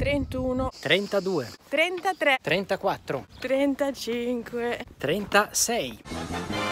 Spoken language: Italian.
31, 32, 33, 34, 35, 36.